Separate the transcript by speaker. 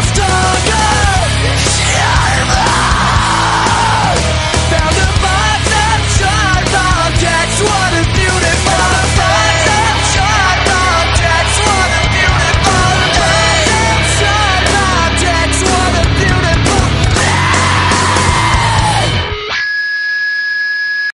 Speaker 1: Stop.